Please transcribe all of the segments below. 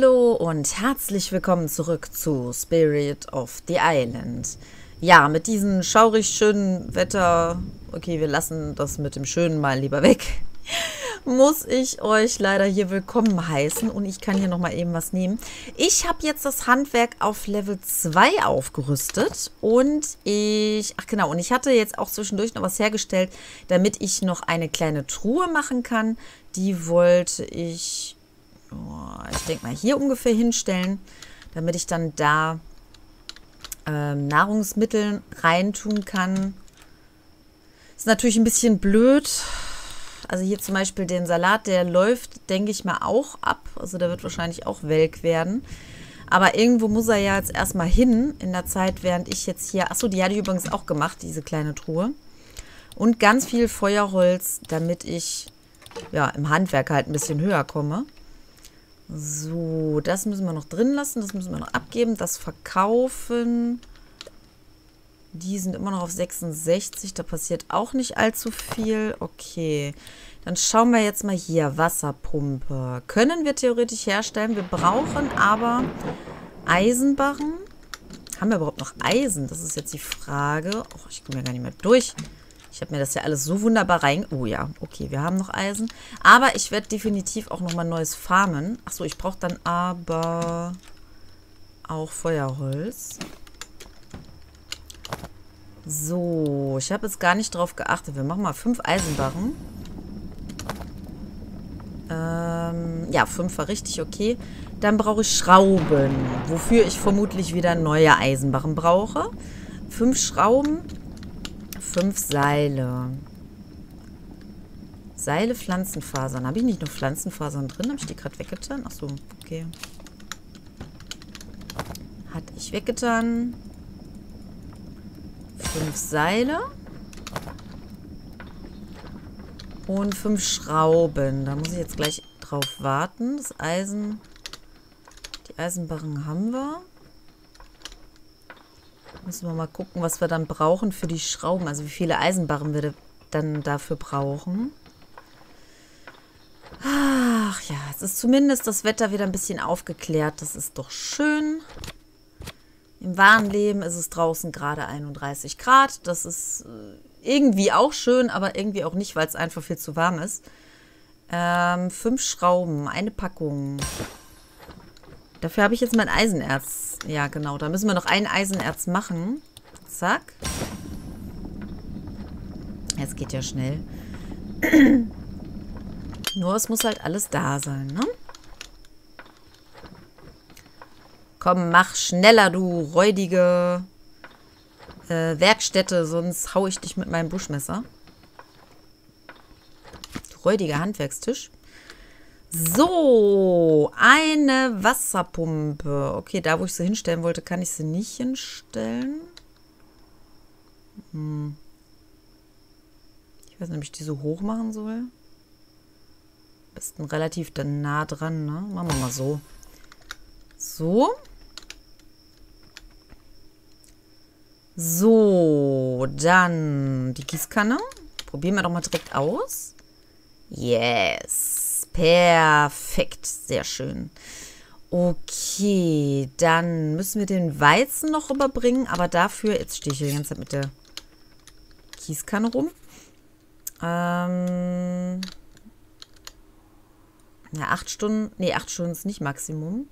Hallo und herzlich willkommen zurück zu Spirit of the Island. Ja, mit diesem schaurig schönen Wetter, okay, wir lassen das mit dem Schönen mal lieber weg, muss ich euch leider hier willkommen heißen und ich kann hier nochmal eben was nehmen. Ich habe jetzt das Handwerk auf Level 2 aufgerüstet und ich, ach genau, und ich hatte jetzt auch zwischendurch noch was hergestellt, damit ich noch eine kleine Truhe machen kann. Die wollte ich oh, ich denke mal, hier ungefähr hinstellen, damit ich dann da ähm, Nahrungsmittel reintun kann. Ist natürlich ein bisschen blöd. Also hier zum Beispiel den Salat, der läuft, denke ich mal, auch ab. Also der wird wahrscheinlich auch welk werden. Aber irgendwo muss er ja jetzt erstmal hin in der Zeit, während ich jetzt hier... Achso, die hatte ich übrigens auch gemacht, diese kleine Truhe. Und ganz viel Feuerholz, damit ich ja im Handwerk halt ein bisschen höher komme. So, das müssen wir noch drin lassen. Das müssen wir noch abgeben. Das verkaufen. Die sind immer noch auf 66. Da passiert auch nicht allzu viel. Okay. Dann schauen wir jetzt mal hier. Wasserpumpe. Können wir theoretisch herstellen. Wir brauchen aber Eisenbarren. Haben wir überhaupt noch Eisen? Das ist jetzt die Frage. Oh, ich komme ja gar nicht mehr durch. Ich habe mir das ja alles so wunderbar rein... Oh ja, okay, wir haben noch Eisen. Aber ich werde definitiv auch nochmal neues farmen. Achso, ich brauche dann aber auch Feuerholz. So, ich habe jetzt gar nicht drauf geachtet. Wir machen mal fünf Eisenbarren. Ähm, ja, fünf war richtig okay. Dann brauche ich Schrauben, wofür ich vermutlich wieder neue Eisenbarren brauche. Fünf Schrauben Fünf Seile. Seile, Pflanzenfasern. Habe ich nicht noch Pflanzenfasern drin? Habe ich die gerade weggetan? Achso, okay. Hatte ich weggetan. Fünf Seile. Und fünf Schrauben. Da muss ich jetzt gleich drauf warten. Das Eisen... Die Eisenbarren haben wir. Müssen wir mal gucken, was wir dann brauchen für die Schrauben. Also wie viele Eisenbarren wir dann dafür brauchen. Ach ja, es ist zumindest das Wetter wieder ein bisschen aufgeklärt. Das ist doch schön. Im wahren Leben ist es draußen gerade 31 Grad. Das ist äh, irgendwie auch schön, aber irgendwie auch nicht, weil es einfach viel zu warm ist. Ähm, fünf Schrauben, eine Packung. Dafür habe ich jetzt mein Eisenerz. Ja, genau. Da müssen wir noch ein Eisenerz machen. Zack. Jetzt geht ja schnell. Nur es muss halt alles da sein, ne? Komm, mach schneller, du räudige äh, Werkstätte, sonst hau ich dich mit meinem Buschmesser. Du räudiger Handwerkstisch. So, eine Wasserpumpe. Okay, da wo ich sie hinstellen wollte, kann ich sie nicht hinstellen. Hm. Ich weiß nicht, ob ich die so hoch machen soll. Am besten relativ dann nah dran, ne? Machen wir mal so. So. So, dann die Gießkanne. Probieren wir doch mal direkt aus. Yes. Perfekt, sehr schön. Okay, dann müssen wir den Weizen noch überbringen, aber dafür, jetzt stehe ich hier die ganze Zeit mit der Kieskanne rum. Ähm, ja, acht Stunden, nee, acht Stunden ist nicht Maximum.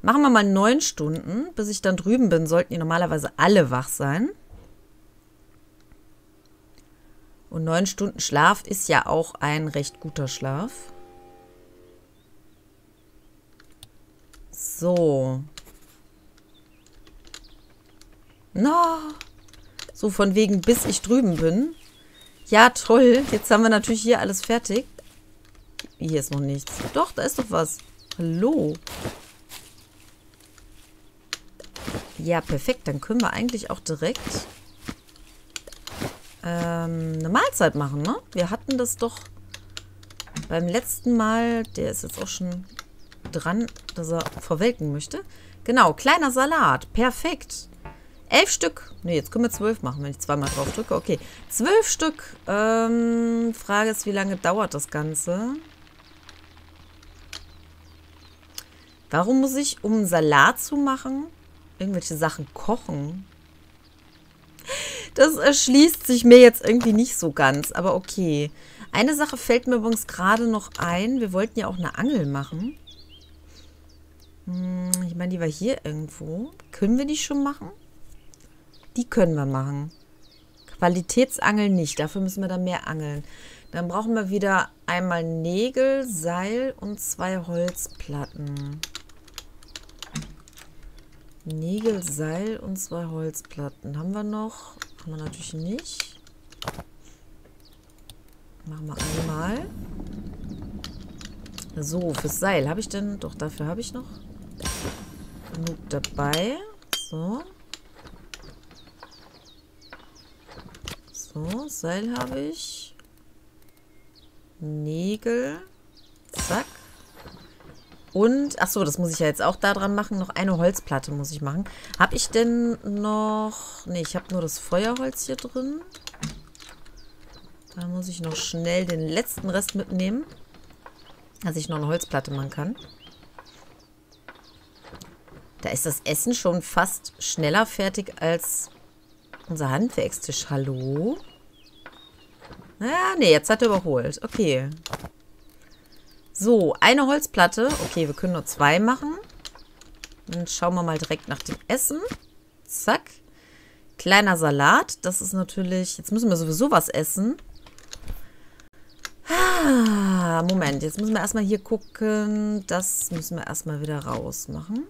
Machen wir mal neun Stunden, bis ich dann drüben bin, sollten die normalerweise alle wach sein. Und neun Stunden Schlaf ist ja auch ein recht guter Schlaf. So. Na. So von wegen, bis ich drüben bin. Ja, toll. Jetzt haben wir natürlich hier alles fertig. Hier ist noch nichts. Doch, da ist doch was. Hallo. Ja, perfekt. Dann können wir eigentlich auch direkt ähm, eine Mahlzeit machen, ne? Wir hatten das doch beim letzten Mal. Der ist jetzt auch schon dran, dass er verwelken möchte. Genau, kleiner Salat. Perfekt. Elf Stück. Ne, jetzt können wir zwölf machen, wenn ich zweimal drauf drücke. Okay, zwölf Stück. Ähm, Frage ist, wie lange dauert das Ganze? Warum muss ich, um einen Salat zu machen, irgendwelche Sachen kochen? Das erschließt sich mir jetzt irgendwie nicht so ganz, aber okay. Eine Sache fällt mir übrigens gerade noch ein. Wir wollten ja auch eine Angel machen. Hm, ich meine, die war hier irgendwo. Können wir die schon machen? Die können wir machen. Qualitätsangeln nicht. Dafür müssen wir dann mehr angeln. Dann brauchen wir wieder einmal Nägel, Seil und zwei Holzplatten. Nägel, Seil und zwei Holzplatten. Haben wir noch? Haben wir natürlich nicht. Machen wir einmal. So, fürs Seil habe ich denn... Doch, dafür habe ich noch genug dabei. So. So, Seil habe ich. Nägel. Zack. Und, ach so, das muss ich ja jetzt auch da dran machen. Noch eine Holzplatte muss ich machen. Habe ich denn noch... Ne, ich habe nur das Feuerholz hier drin. Da muss ich noch schnell den letzten Rest mitnehmen. Dass ich noch eine Holzplatte machen kann. Da ist das Essen schon fast schneller fertig als unser Handwerkstisch. Hallo? Ja, nee, jetzt hat er überholt. Okay. So, eine Holzplatte. Okay, wir können nur zwei machen. Dann schauen wir mal direkt nach dem Essen. Zack. Kleiner Salat. Das ist natürlich... Jetzt müssen wir sowieso was essen. Ah, Moment, jetzt müssen wir erstmal hier gucken. Das müssen wir erstmal wieder rausmachen.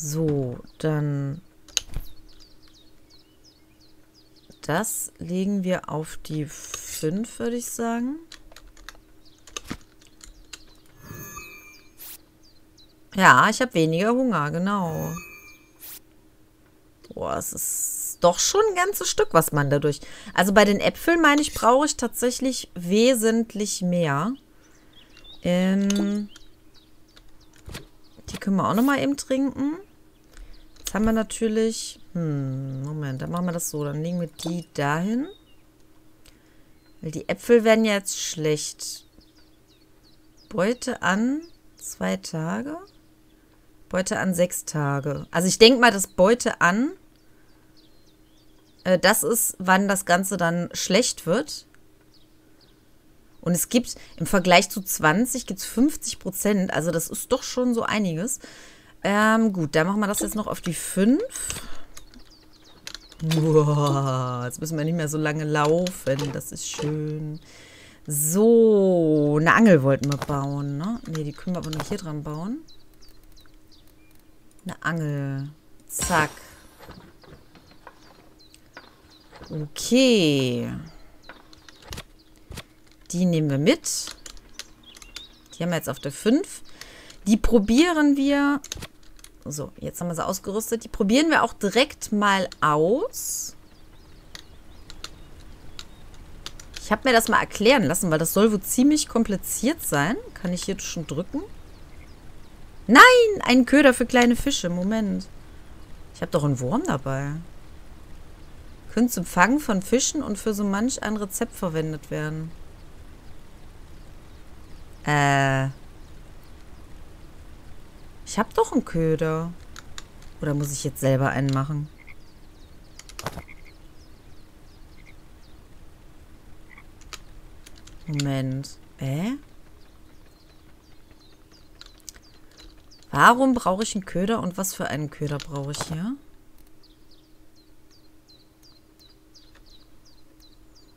So, dann... Das legen wir auf die 5, würde ich sagen. Ja, ich habe weniger Hunger, genau. Boah, es ist doch schon ein ganzes Stück, was man dadurch... Also bei den Äpfeln, meine ich, brauche ich tatsächlich wesentlich mehr. Ähm, die können wir auch nochmal eben trinken. Jetzt haben wir natürlich... Hm, Moment, dann machen wir das so. Dann legen wir die dahin. Weil die Äpfel werden jetzt schlecht. Beute an zwei Tage. Beute an sechs Tage. Also ich denke mal, das Beute an, äh, das ist, wann das Ganze dann schlecht wird. Und es gibt im Vergleich zu 20 gibt es 50 Prozent. Also das ist doch schon so einiges. Ähm, gut, dann machen wir das jetzt noch auf die 5. Wow, jetzt müssen wir nicht mehr so lange laufen. Das ist schön. So, eine Angel wollten wir bauen, ne? Ne, die können wir aber noch hier dran bauen. Eine Angel. Zack. Okay. Die nehmen wir mit. Die haben wir jetzt auf der 5. Die probieren wir. So, jetzt haben wir sie ausgerüstet. Die probieren wir auch direkt mal aus. Ich habe mir das mal erklären lassen, weil das soll wohl ziemlich kompliziert sein. Kann ich hier schon drücken? Nein, ein Köder für kleine Fische. Moment. Ich habe doch einen Wurm dabei. Können zum Fangen von Fischen und für so manch ein Rezept verwendet werden. Äh. Ich habe doch einen Köder. Oder muss ich jetzt selber einen machen? Moment. Äh? Warum brauche ich einen Köder und was für einen Köder brauche ich hier?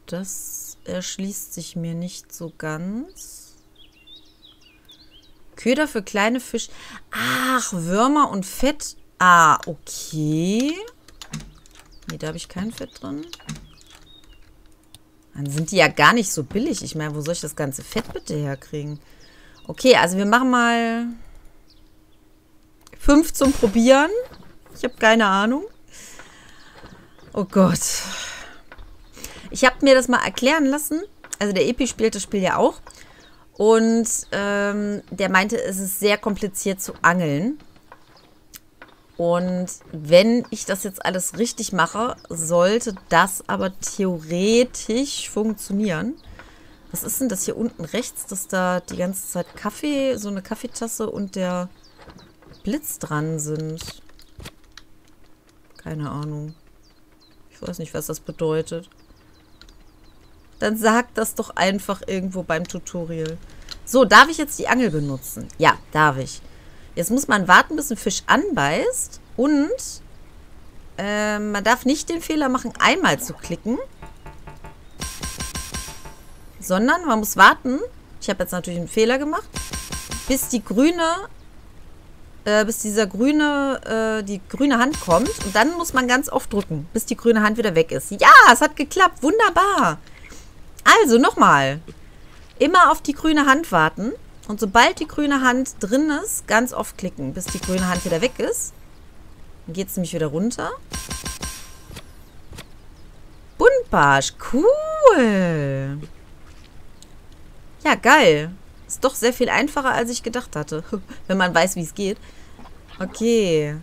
Das erschließt sich mir nicht so ganz. Köder für kleine Fische. Ach, Würmer und Fett. Ah, okay. Nee, da habe ich kein Fett drin. Dann sind die ja gar nicht so billig. Ich meine, wo soll ich das ganze Fett bitte herkriegen? Okay, also wir machen mal Fünf zum Probieren. Ich habe keine Ahnung. Oh Gott. Ich habe mir das mal erklären lassen. Also der Epi spielt das Spiel ja auch. Und ähm, der meinte, es ist sehr kompliziert zu angeln. Und wenn ich das jetzt alles richtig mache, sollte das aber theoretisch funktionieren. Was ist denn das hier unten rechts, dass da die ganze Zeit Kaffee, so eine Kaffeetasse und der Blitz dran sind? Keine Ahnung. Ich weiß nicht, was das bedeutet. Dann sag das doch einfach irgendwo beim Tutorial. So, darf ich jetzt die Angel benutzen? Ja, darf ich. Jetzt muss man warten, bis ein Fisch anbeißt. Und äh, man darf nicht den Fehler machen, einmal zu klicken sondern man muss warten. Ich habe jetzt natürlich einen Fehler gemacht. Bis die grüne, äh, bis dieser grüne, äh, die grüne Hand kommt. Und dann muss man ganz oft drücken, bis die grüne Hand wieder weg ist. Ja, es hat geklappt. Wunderbar. Also, nochmal. Immer auf die grüne Hand warten. Und sobald die grüne Hand drin ist, ganz oft klicken, bis die grüne Hand wieder weg ist. Dann geht es nämlich wieder runter. Buntbarsch, cool. Ja, geil. Ist doch sehr viel einfacher, als ich gedacht hatte. Wenn man weiß, wie es geht. Okay.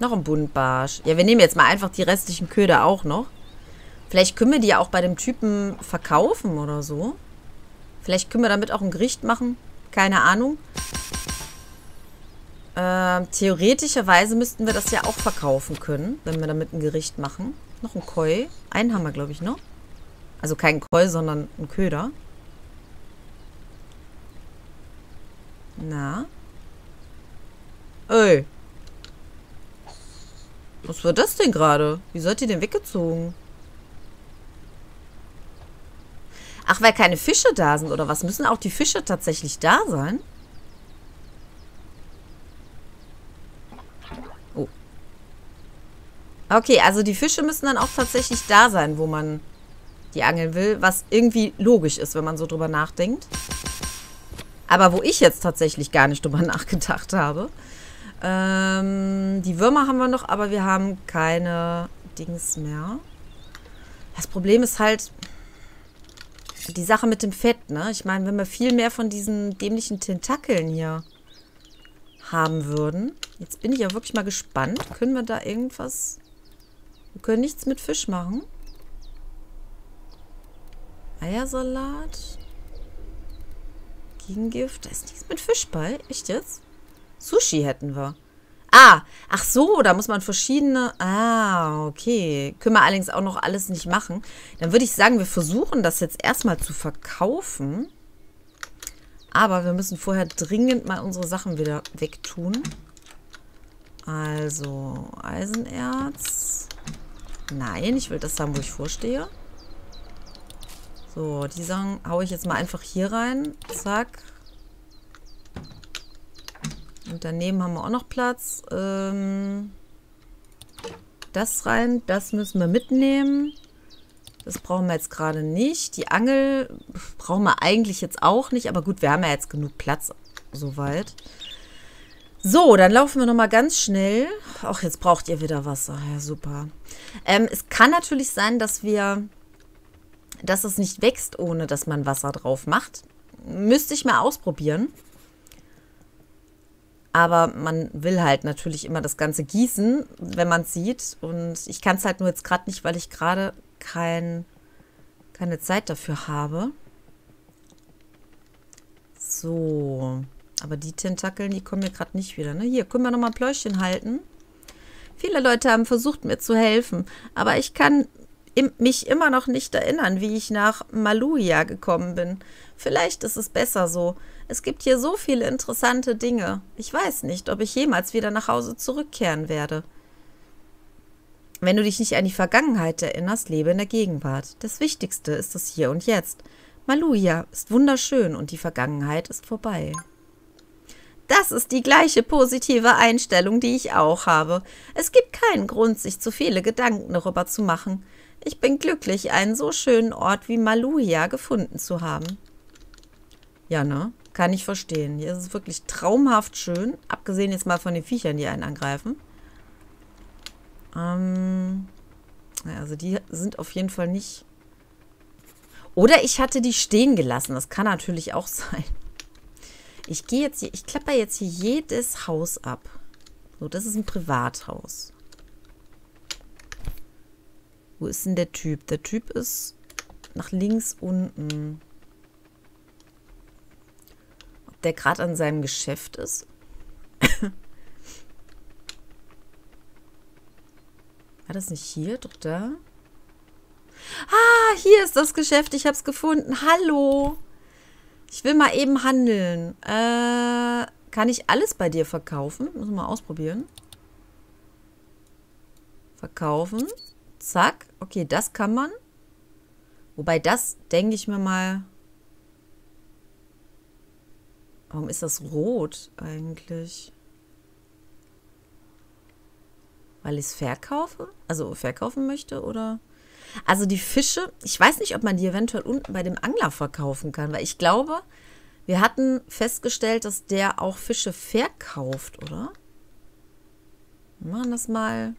Noch ein Buntbarsch. Ja, wir nehmen jetzt mal einfach die restlichen Köder auch noch. Vielleicht können wir die ja auch bei dem Typen verkaufen oder so. Vielleicht können wir damit auch ein Gericht machen. Keine Ahnung. Äh, theoretischerweise müssten wir das ja auch verkaufen können, wenn wir damit ein Gericht machen. Noch ein Koi. Einen haben wir, glaube ich, noch. Also kein Koi, sondern ein Köder. Na? Ey. Was war das denn gerade? Wie seid ihr denn weggezogen? Ach, weil keine Fische da sind, oder was? Müssen auch die Fische tatsächlich da sein? Okay, also die Fische müssen dann auch tatsächlich da sein, wo man die angeln will, was irgendwie logisch ist, wenn man so drüber nachdenkt. Aber wo ich jetzt tatsächlich gar nicht drüber nachgedacht habe. Ähm, die Würmer haben wir noch, aber wir haben keine Dings mehr. Das Problem ist halt die Sache mit dem Fett, ne? Ich meine, wenn wir viel mehr von diesen dämlichen Tentakeln hier haben würden. Jetzt bin ich ja wirklich mal gespannt. Können wir da irgendwas wir können nichts mit Fisch machen. Eiersalat. Gegengift. Da ist nichts mit Fisch bei. Echt jetzt? Sushi hätten wir. Ah, ach so, da muss man verschiedene... Ah, okay. Können wir allerdings auch noch alles nicht machen. Dann würde ich sagen, wir versuchen das jetzt erstmal zu verkaufen. Aber wir müssen vorher dringend mal unsere Sachen wieder wegtun. Also, Eisenerz. Nein, ich will das haben, wo ich vorstehe. So, die Sachen haue ich jetzt mal einfach hier rein. Zack. Und daneben haben wir auch noch Platz. Ähm, das rein, das müssen wir mitnehmen. Das brauchen wir jetzt gerade nicht. Die Angel brauchen wir eigentlich jetzt auch nicht. Aber gut, wir haben ja jetzt genug Platz soweit. So, dann laufen wir nochmal ganz schnell. Ach, jetzt braucht ihr wieder Wasser. Ja, super. Ähm, es kann natürlich sein, dass wir, dass es nicht wächst, ohne dass man Wasser drauf macht. Müsste ich mal ausprobieren. Aber man will halt natürlich immer das Ganze gießen, wenn man es sieht. Und ich kann es halt nur jetzt gerade nicht, weil ich gerade kein, keine Zeit dafür habe. So. Aber die Tentakeln, die kommen mir gerade nicht wieder. Ne? Hier, können wir nochmal ein Pläuschen halten. Viele Leute haben versucht, mir zu helfen. Aber ich kann mich immer noch nicht erinnern, wie ich nach Maluia gekommen bin. Vielleicht ist es besser so. Es gibt hier so viele interessante Dinge. Ich weiß nicht, ob ich jemals wieder nach Hause zurückkehren werde. Wenn du dich nicht an die Vergangenheit erinnerst, lebe in der Gegenwart. Das Wichtigste ist das Hier und Jetzt. Maluia ist wunderschön und die Vergangenheit ist vorbei. Das ist die gleiche positive Einstellung, die ich auch habe. Es gibt keinen Grund, sich zu viele Gedanken darüber zu machen. Ich bin glücklich, einen so schönen Ort wie Maluia gefunden zu haben. Ja, ne? Kann ich verstehen. Hier ist es wirklich traumhaft schön. Abgesehen jetzt mal von den Viechern, die einen angreifen. Ähm, also die sind auf jeden Fall nicht... Oder ich hatte die stehen gelassen. Das kann natürlich auch sein. Ich gehe jetzt hier, ich klapper jetzt hier jedes Haus ab. So, das ist ein Privathaus. Wo ist denn der Typ? Der Typ ist nach links unten. Der gerade an seinem Geschäft ist? War das nicht hier? Doch da? Ah, hier ist das Geschäft. Ich habe es gefunden. Hallo. Ich will mal eben handeln. Äh, kann ich alles bei dir verkaufen? Muss mal ausprobieren. Verkaufen. Zack. Okay, das kann man. Wobei das, denke ich mir mal... Warum ist das rot eigentlich? Weil ich es verkaufe? Also verkaufen möchte oder... Also die Fische, ich weiß nicht, ob man die eventuell unten bei dem Angler verkaufen kann, weil ich glaube, wir hatten festgestellt, dass der auch Fische verkauft, oder? Wir machen das mal.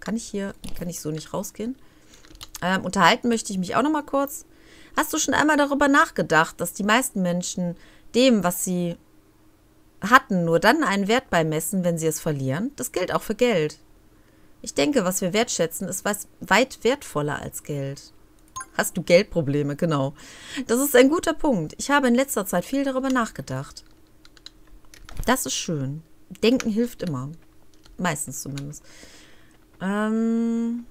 Kann ich hier, kann ich so nicht rausgehen? Ähm, unterhalten möchte ich mich auch noch mal kurz. Hast du schon einmal darüber nachgedacht, dass die meisten Menschen dem, was sie hatten, nur dann einen Wert beimessen, wenn sie es verlieren? Das gilt auch für Geld. Ich denke, was wir wertschätzen, ist weit wertvoller als Geld. Hast du Geldprobleme, genau. Das ist ein guter Punkt. Ich habe in letzter Zeit viel darüber nachgedacht. Das ist schön. Denken hilft immer. Meistens zumindest. Ähm,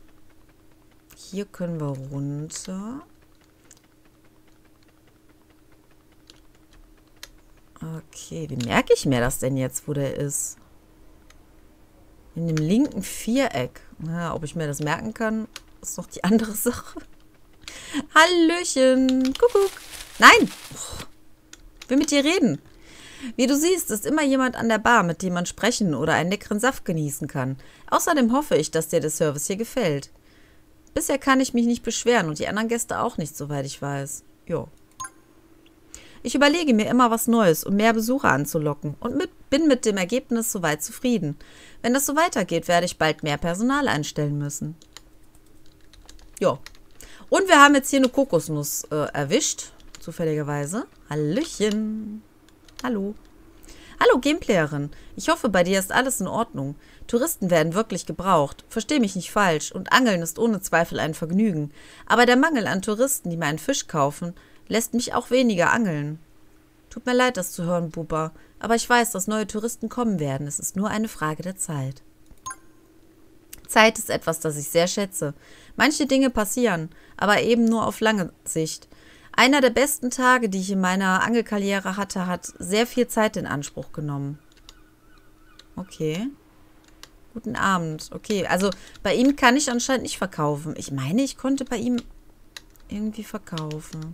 hier können wir runter. Okay, wie merke ich mir das denn jetzt, wo der ist? In dem linken Viereck. Na, ob ich mir das merken kann, ist doch die andere Sache. Hallöchen. Kuckuck. Nein. Oh, will mit dir reden. Wie du siehst, ist immer jemand an der Bar, mit dem man sprechen oder einen leckeren Saft genießen kann. Außerdem hoffe ich, dass dir der Service hier gefällt. Bisher kann ich mich nicht beschweren und die anderen Gäste auch nicht, soweit ich weiß. Jo. Ich überlege mir immer was Neues, um mehr Besucher anzulocken und mit, bin mit dem Ergebnis soweit zufrieden. Wenn das so weitergeht, werde ich bald mehr Personal einstellen müssen. Ja. Und wir haben jetzt hier eine Kokosnuss äh, erwischt, zufälligerweise. Hallöchen. Hallo. Hallo, Gameplayerin. Ich hoffe, bei dir ist alles in Ordnung. Touristen werden wirklich gebraucht. Versteh mich nicht falsch. Und Angeln ist ohne Zweifel ein Vergnügen. Aber der Mangel an Touristen, die meinen Fisch kaufen, lässt mich auch weniger angeln. Tut mir leid, das zu hören, Buba, aber ich weiß, dass neue Touristen kommen werden. Es ist nur eine Frage der Zeit. Zeit ist etwas, das ich sehr schätze. Manche Dinge passieren, aber eben nur auf lange Sicht. Einer der besten Tage, die ich in meiner Angelkarriere hatte, hat sehr viel Zeit in Anspruch genommen. Okay. Guten Abend. Okay, also bei ihm kann ich anscheinend nicht verkaufen. Ich meine, ich konnte bei ihm irgendwie verkaufen.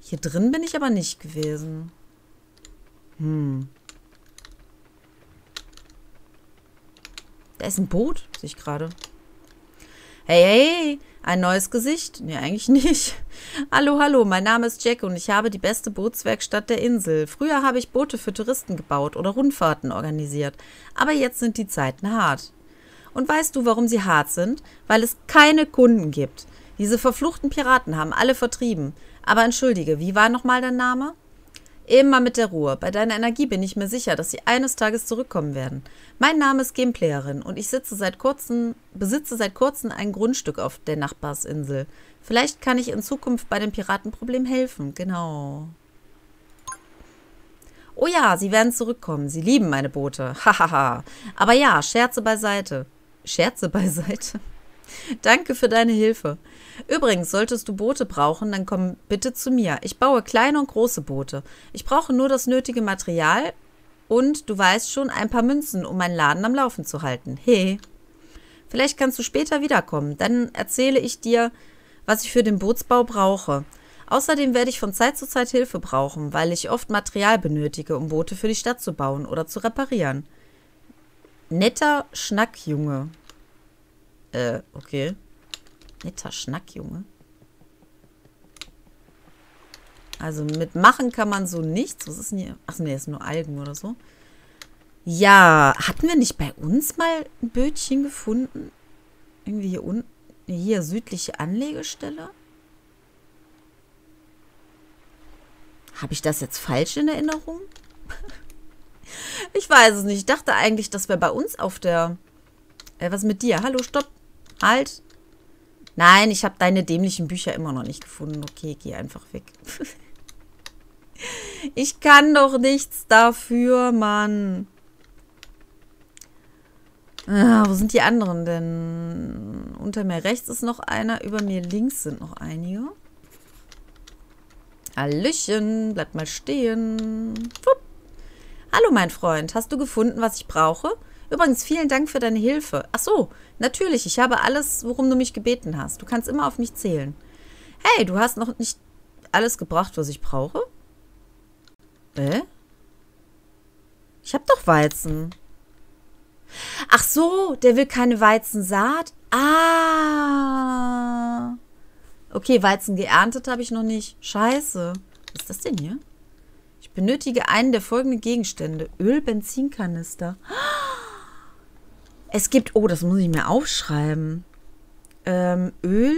Hier drin bin ich aber nicht gewesen. Hm. Da ist ein Boot, sehe ich gerade. Hey, hey, ein neues Gesicht? Nee, eigentlich nicht. Hallo, hallo, mein Name ist Jack und ich habe die beste Bootswerkstatt der Insel. Früher habe ich Boote für Touristen gebaut oder Rundfahrten organisiert. Aber jetzt sind die Zeiten hart. Und weißt du, warum sie hart sind? Weil es keine Kunden gibt. Diese verfluchten Piraten haben alle vertrieben. Aber entschuldige, wie war nochmal dein Name? Immer mit der Ruhe. Bei deiner Energie bin ich mir sicher, dass sie eines Tages zurückkommen werden. Mein Name ist Gameplayerin und ich sitze seit kurzem, besitze seit kurzem ein Grundstück auf der Nachbarsinsel. Vielleicht kann ich in Zukunft bei dem Piratenproblem helfen. Genau. Oh ja, sie werden zurückkommen. Sie lieben meine Boote. Hahaha. Aber ja, Scherze beiseite. Scherze beiseite? Danke für deine Hilfe. Übrigens, solltest du Boote brauchen, dann komm bitte zu mir. Ich baue kleine und große Boote. Ich brauche nur das nötige Material und, du weißt schon, ein paar Münzen, um meinen Laden am Laufen zu halten. Hey. Vielleicht kannst du später wiederkommen. Dann erzähle ich dir, was ich für den Bootsbau brauche. Außerdem werde ich von Zeit zu Zeit Hilfe brauchen, weil ich oft Material benötige, um Boote für die Stadt zu bauen oder zu reparieren. Netter Schnackjunge. Äh, okay. Netter Schnack, Junge. Also mit machen kann man so nichts. Was ist denn hier? Ach nee, ist nur Algen oder so. Ja, hatten wir nicht bei uns mal ein Bötchen gefunden? Irgendwie hier unten. Hier, südliche Anlegestelle. Habe ich das jetzt falsch in Erinnerung? ich weiß es nicht. Ich dachte eigentlich, dass wir bei uns auf der... Äh, was mit dir? Hallo, stopp. Halt. Nein, ich habe deine dämlichen Bücher immer noch nicht gefunden. Okay, geh einfach weg. ich kann doch nichts dafür, Mann. Ah, wo sind die anderen denn? Unter mir rechts ist noch einer, über mir links sind noch einige. Hallöchen, bleib mal stehen. Fupp. Hallo, mein Freund. Hast du gefunden, was ich brauche? Übrigens, vielen Dank für deine Hilfe. Ach so, natürlich. Ich habe alles, worum du mich gebeten hast. Du kannst immer auf mich zählen. Hey, du hast noch nicht alles gebracht, was ich brauche? Äh? Ich habe doch Weizen. Ach so, der will keine Weizensaat. Ah. Okay, Weizen geerntet habe ich noch nicht. Scheiße. Was ist das denn hier? Ich benötige einen der folgenden Gegenstände. Öl, Benzinkanister. Es gibt, oh, das muss ich mir aufschreiben. Ähm, Öl.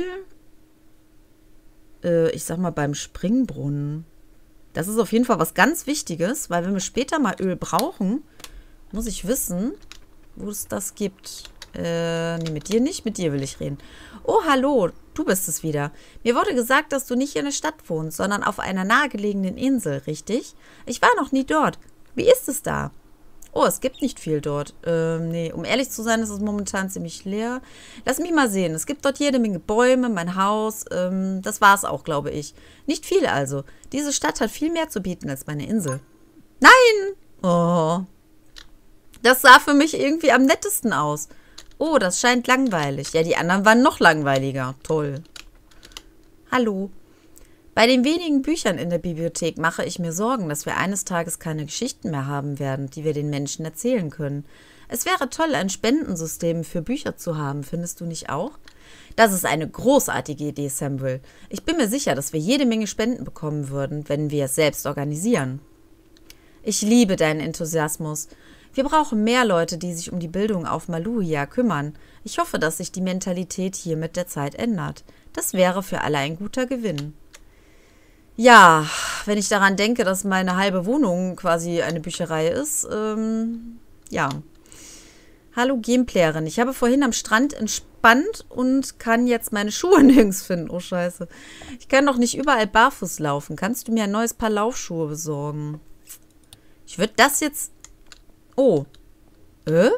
Äh, ich sag mal beim Springbrunnen. Das ist auf jeden Fall was ganz Wichtiges, weil wenn wir später mal Öl brauchen, muss ich wissen, wo es das gibt. Äh, nee, mit dir nicht, mit dir will ich reden. Oh, hallo, du bist es wieder. Mir wurde gesagt, dass du nicht in der Stadt wohnst, sondern auf einer nahegelegenen Insel, richtig? Ich war noch nie dort. Wie ist es da? Oh, es gibt nicht viel dort. Ähm, nee, um ehrlich zu sein, ist es momentan ziemlich leer. Lass mich mal sehen. Es gibt dort jede Menge Bäume, mein Haus. Ähm, das war es auch, glaube ich. Nicht viel also. Diese Stadt hat viel mehr zu bieten als meine Insel. Nein! Oh, das sah für mich irgendwie am nettesten aus. Oh, das scheint langweilig. Ja, die anderen waren noch langweiliger. Toll. Hallo. Bei den wenigen Büchern in der Bibliothek mache ich mir Sorgen, dass wir eines Tages keine Geschichten mehr haben werden, die wir den Menschen erzählen können. Es wäre toll, ein Spendensystem für Bücher zu haben, findest du nicht auch? Das ist eine großartige Idee, Samuel. Ich bin mir sicher, dass wir jede Menge Spenden bekommen würden, wenn wir es selbst organisieren. Ich liebe deinen Enthusiasmus. Wir brauchen mehr Leute, die sich um die Bildung auf Maluhia kümmern. Ich hoffe, dass sich die Mentalität hier mit der Zeit ändert. Das wäre für alle ein guter Gewinn. Ja, wenn ich daran denke, dass meine halbe Wohnung quasi eine Bücherei ist, ähm, ja. Hallo Gameplayerin, ich habe vorhin am Strand entspannt und kann jetzt meine Schuhe nirgends finden. Oh scheiße. Ich kann doch nicht überall barfuß laufen. Kannst du mir ein neues Paar Laufschuhe besorgen? Ich würde das jetzt Oh. Äh?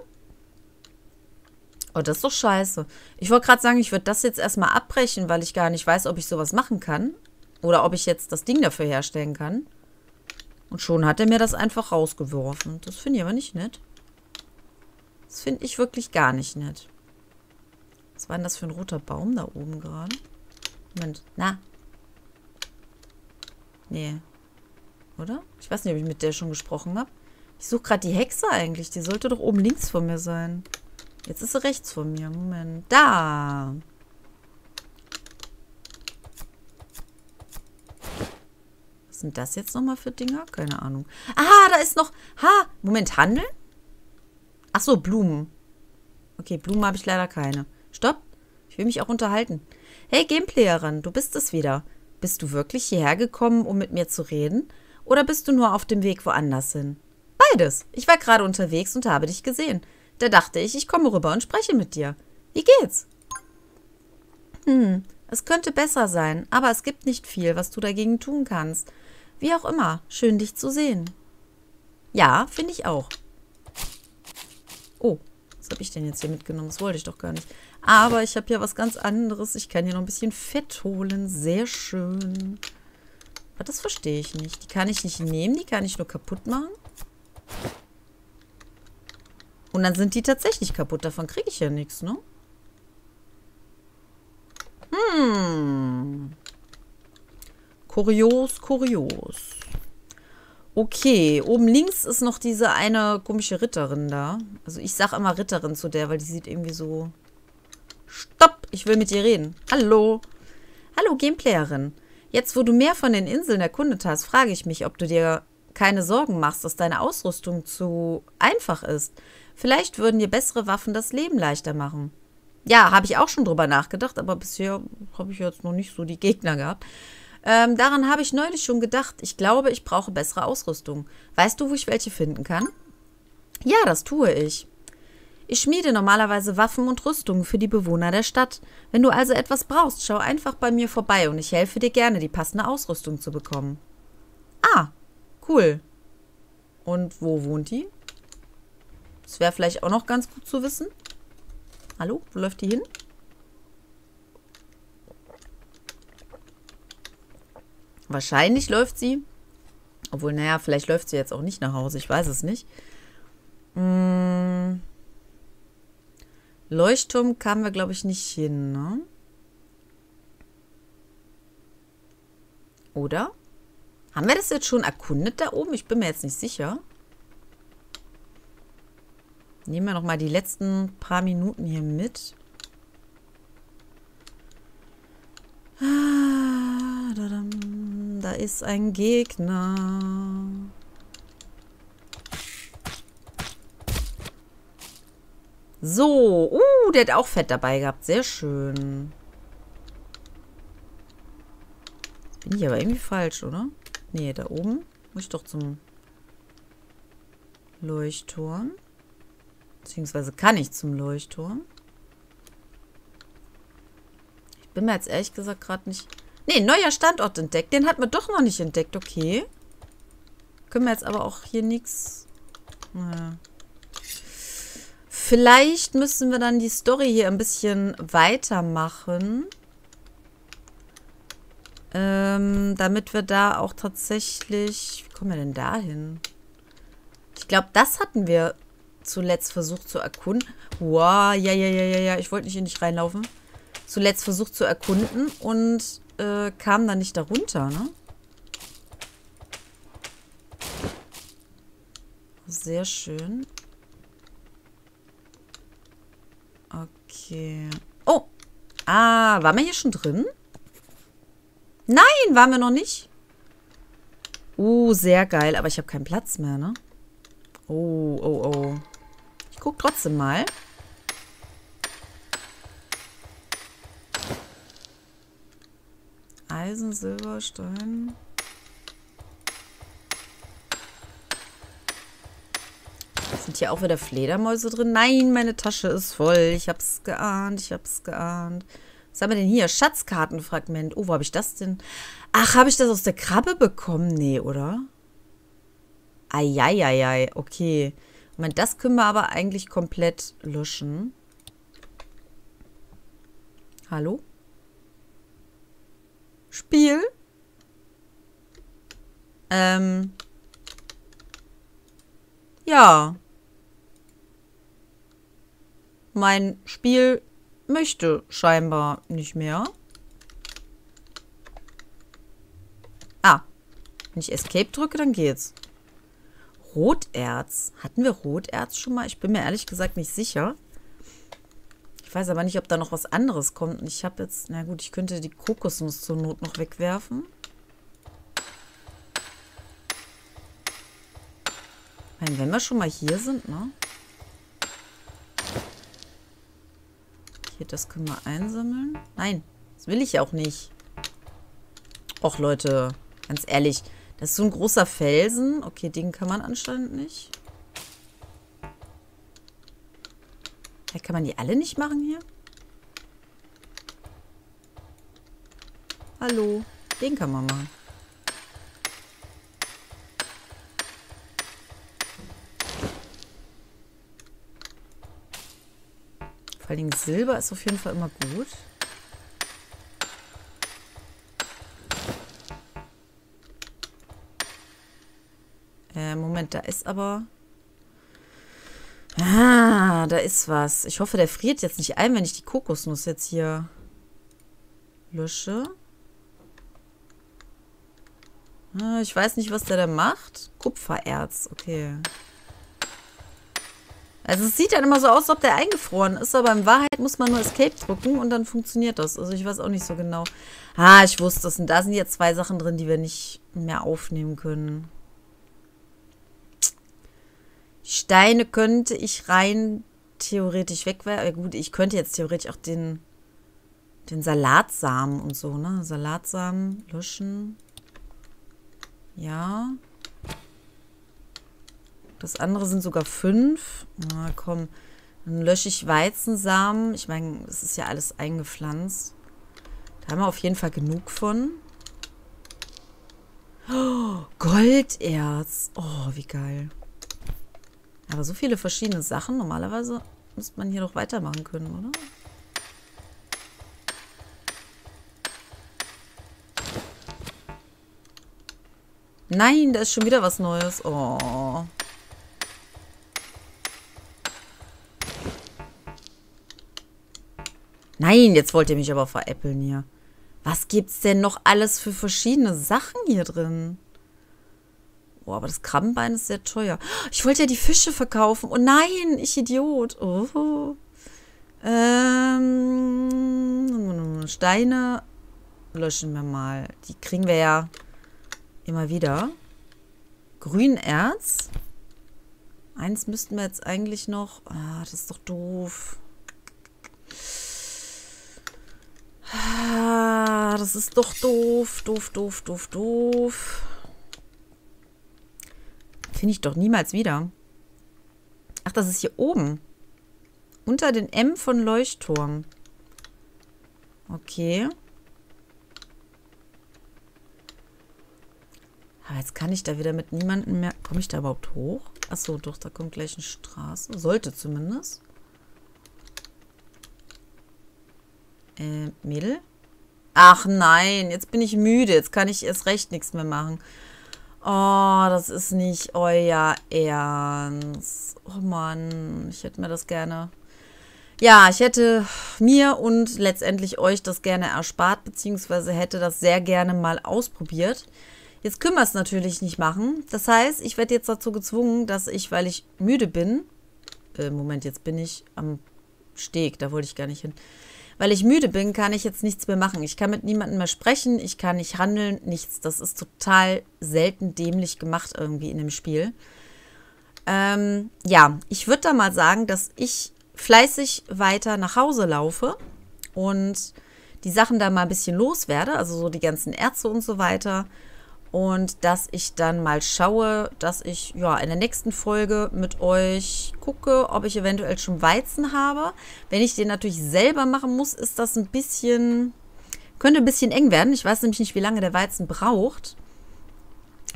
Oh, das ist doch scheiße. Ich wollte gerade sagen, ich würde das jetzt erstmal abbrechen, weil ich gar nicht weiß, ob ich sowas machen kann. Oder ob ich jetzt das Ding dafür herstellen kann. Und schon hat er mir das einfach rausgeworfen. Das finde ich aber nicht nett. Das finde ich wirklich gar nicht nett. Was war denn das für ein roter Baum da oben gerade? Moment. Na. Nee. Oder? Ich weiß nicht, ob ich mit der schon gesprochen habe. Ich suche gerade die Hexe eigentlich. Die sollte doch oben links von mir sein. Jetzt ist sie rechts von mir. Moment. Da. Sind das jetzt nochmal für Dinger? Keine Ahnung. Ah, da ist noch... Ha! Moment, Handel? Ach so, Blumen. Okay, Blumen habe ich leider keine. Stopp. Ich will mich auch unterhalten. Hey, Gameplayerin, du bist es wieder. Bist du wirklich hierher gekommen, um mit mir zu reden? Oder bist du nur auf dem Weg woanders hin? Beides. Ich war gerade unterwegs und habe dich gesehen. Da dachte ich, ich komme rüber und spreche mit dir. Wie geht's? Hm, es könnte besser sein, aber es gibt nicht viel, was du dagegen tun kannst. Wie auch immer, schön dich zu sehen. Ja, finde ich auch. Oh, was habe ich denn jetzt hier mitgenommen? Das wollte ich doch gar nicht. Aber ich habe ja was ganz anderes. Ich kann hier noch ein bisschen Fett holen. Sehr schön. Aber das verstehe ich nicht. Die kann ich nicht nehmen, die kann ich nur kaputt machen. Und dann sind die tatsächlich kaputt. Davon kriege ich ja nichts, ne? Kurios, kurios. Okay, oben links ist noch diese eine komische Ritterin da. Also ich sage immer Ritterin zu der, weil die sieht irgendwie so... Stopp, ich will mit dir reden. Hallo. Hallo, Gameplayerin. Jetzt, wo du mehr von den Inseln erkundet hast, frage ich mich, ob du dir keine Sorgen machst, dass deine Ausrüstung zu einfach ist. Vielleicht würden dir bessere Waffen das Leben leichter machen. Ja, habe ich auch schon drüber nachgedacht, aber bisher habe ich jetzt noch nicht so die Gegner gehabt. Ähm, daran habe ich neulich schon gedacht. Ich glaube, ich brauche bessere Ausrüstung. Weißt du, wo ich welche finden kann? Ja, das tue ich. Ich schmiede normalerweise Waffen und Rüstungen für die Bewohner der Stadt. Wenn du also etwas brauchst, schau einfach bei mir vorbei und ich helfe dir gerne, die passende Ausrüstung zu bekommen. Ah, cool. Und wo wohnt die? Das wäre vielleicht auch noch ganz gut zu wissen. Hallo, wo läuft die hin? Wahrscheinlich läuft sie. Obwohl, naja, vielleicht läuft sie jetzt auch nicht nach Hause. Ich weiß es nicht. Hm. Leuchtturm kamen wir, glaube ich, nicht hin, ne? Oder? Haben wir das jetzt schon erkundet da oben? Ich bin mir jetzt nicht sicher. Nehmen wir noch mal die letzten paar Minuten hier mit. Ah, da ist ein Gegner. So, uh, der hat auch Fett dabei gehabt. Sehr schön. Jetzt bin ich aber irgendwie falsch, oder? Nee, da oben muss ich doch zum Leuchtturm. Beziehungsweise kann ich zum Leuchtturm. Ich bin mir jetzt ehrlich gesagt gerade nicht... Nee, neuer Standort entdeckt. Den hat man doch noch nicht entdeckt. Okay. Können wir jetzt aber auch hier nichts... Naja. Vielleicht müssen wir dann die Story hier ein bisschen weitermachen. Ähm, damit wir da auch tatsächlich... Wie kommen wir denn da hin? Ich glaube, das hatten wir zuletzt versucht zu erkunden. Wow, ja, ja, ja, ja, ja. Ich wollte nicht hier nicht reinlaufen. Zuletzt versucht zu erkunden und äh, kam dann nicht darunter, ne? Sehr schön. Okay. Oh! Ah, waren wir hier schon drin? Nein, waren wir noch nicht. Uh, sehr geil. Aber ich habe keinen Platz mehr, ne? Oh, oh, oh guck trotzdem mal. Eisen, Silber, Stein. Sind hier auch wieder Fledermäuse drin? Nein, meine Tasche ist voll. Ich hab's geahnt, ich hab's geahnt. Was haben wir denn hier? Schatzkartenfragment. Oh, wo habe ich das denn? Ach, habe ich das aus der Krabbe bekommen? Nee, oder? Eieiei, okay. Moment, das können wir aber eigentlich komplett löschen. Hallo? Spiel? Ähm. Ja. Mein Spiel möchte scheinbar nicht mehr. Ah. Wenn ich Escape drücke, dann geht's. Roterz. Hatten wir Roterz schon mal? Ich bin mir ehrlich gesagt nicht sicher. Ich weiß aber nicht, ob da noch was anderes kommt. Ich habe jetzt, na gut, ich könnte die Kokosnuss zur Not noch wegwerfen. Meine, wenn wir schon mal hier sind, ne? Hier, das können wir einsammeln. Nein, das will ich auch nicht. Och, Leute, ganz ehrlich. Das ist so ein großer Felsen. Okay, den kann man anscheinend nicht. Kann man die alle nicht machen hier? Hallo. Den kann man machen. Vor allem Silber ist auf jeden Fall immer gut. Äh, Moment, da ist aber... Ah, da ist was. Ich hoffe, der friert jetzt nicht ein, wenn ich die Kokosnuss jetzt hier lösche. Ah, ich weiß nicht, was der da macht. Kupfererz, okay. Also es sieht dann immer so aus, als ob der eingefroren ist, aber in Wahrheit muss man nur Escape drücken und dann funktioniert das. Also ich weiß auch nicht so genau. Ah, ich wusste es. Und da sind jetzt zwei Sachen drin, die wir nicht mehr aufnehmen können. Steine könnte ich rein theoretisch wegwerfen. Gut, ich könnte jetzt theoretisch auch den, den Salatsamen und so, ne? Salatsamen löschen. Ja. Das andere sind sogar fünf. Na komm, Dann lösche ich Weizensamen. Ich meine, es ist ja alles eingepflanzt. Da haben wir auf jeden Fall genug von. Oh, Golderz. Oh, wie geil. Aber so viele verschiedene Sachen. Normalerweise müsste man hier doch weitermachen können, oder? Nein, da ist schon wieder was Neues. Oh. Nein, jetzt wollt ihr mich aber veräppeln hier. Was gibt's denn noch alles für verschiedene Sachen hier drin? Oh, aber das Krabbenbein ist sehr teuer. Ich wollte ja die Fische verkaufen. Oh nein, ich Idiot. Oh. Ähm, Steine löschen wir mal. Die kriegen wir ja immer wieder. Grünerz. Eins müssten wir jetzt eigentlich noch... Ah, das ist doch doof. Ah, das ist doch doof, doof, doof, doof, doof. Finde ich doch niemals wieder. Ach, das ist hier oben. Unter den M von Leuchtturm. Okay. Aber jetzt kann ich da wieder mit niemandem mehr... Komme ich da überhaupt hoch? Achso, doch, da kommt gleich eine Straße. Sollte zumindest. Äh, Mädel? Ach nein, jetzt bin ich müde. Jetzt kann ich erst recht nichts mehr machen. Oh, das ist nicht euer Ernst. Oh Mann, ich hätte mir das gerne... Ja, ich hätte mir und letztendlich euch das gerne erspart, beziehungsweise hätte das sehr gerne mal ausprobiert. Jetzt können wir es natürlich nicht machen. Das heißt, ich werde jetzt dazu gezwungen, dass ich, weil ich müde bin... Äh, Moment, jetzt bin ich am Steg, da wollte ich gar nicht hin weil ich müde bin, kann ich jetzt nichts mehr machen. Ich kann mit niemandem mehr sprechen, ich kann nicht handeln, nichts. Das ist total selten dämlich gemacht irgendwie in dem Spiel. Ähm, ja, ich würde da mal sagen, dass ich fleißig weiter nach Hause laufe und die Sachen da mal ein bisschen loswerde, also so die ganzen Ärzte und so weiter und dass ich dann mal schaue, dass ich ja in der nächsten Folge mit euch gucke, ob ich eventuell schon Weizen habe. Wenn ich den natürlich selber machen muss, ist das ein bisschen könnte ein bisschen eng werden. Ich weiß nämlich nicht, wie lange der Weizen braucht.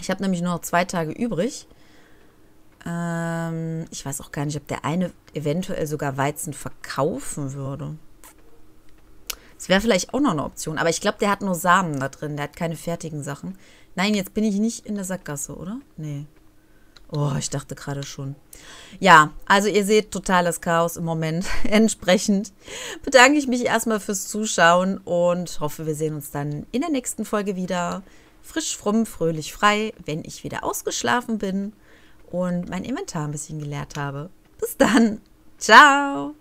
Ich habe nämlich nur noch zwei Tage übrig. Ähm, ich weiß auch gar nicht, ob der eine eventuell sogar Weizen verkaufen würde. Das wäre vielleicht auch noch eine Option. Aber ich glaube, der hat nur Samen da drin. Der hat keine fertigen Sachen. Nein, jetzt bin ich nicht in der Sackgasse, oder? Nee. Oh, ich dachte gerade schon. Ja, also ihr seht totales Chaos im Moment. Entsprechend bedanke ich mich erstmal fürs Zuschauen und hoffe, wir sehen uns dann in der nächsten Folge wieder. Frisch, fromm, fröhlich, frei, wenn ich wieder ausgeschlafen bin und mein Inventar ein bisschen geleert habe. Bis dann. Ciao.